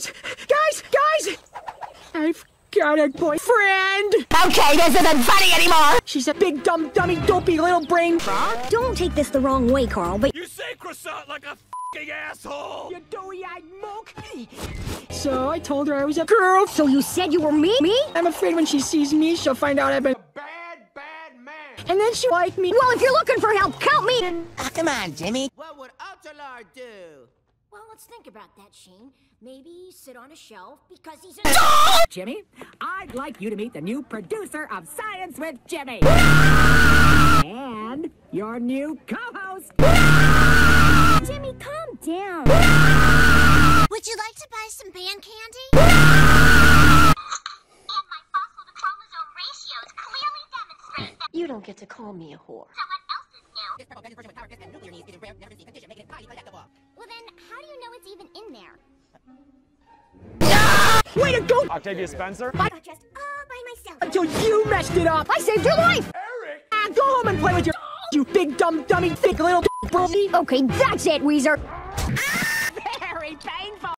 Guys, guys, guys! I've got a boyfriend! Okay, this isn't funny anymore! She's a big, dumb, dummy, dopey little brain frog. Don't take this the wrong way, Carl, but You say croissant like a fucking asshole! You doughy-eyed moke! So I told her I was a girl. so you said you were me? Me? I'm afraid when she sees me, she'll find out I've been Bad, bad man. And then she'll like me. Well, if you're looking for help, count me in. come on, Jimmy. What would Ultralord do? Well, let's think about that, Sheen. Maybe sit on a shelf because he's a. Jimmy, I'd like you to meet the new producer of Science with Jimmy. and your new co-host. Jimmy, calm down. Would you like to buy some band candy? and my phospho-to-chromosome ratios clearly demonstrate that You don't get to call me a whore. someone else is new. This purple version with power and nuclear needs is rare, never seen Way to go! Octavia Spencer? I got dressed all by myself. Until you messed it up. I saved your life! Eric! Ah, go home and play with your you big dumb dummy thick little bully. Okay, that's it, Wheezer. Ah, very painful.